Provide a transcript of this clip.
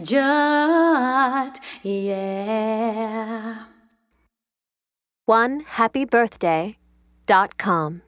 Jot, Yeah. One happy birthday dot com.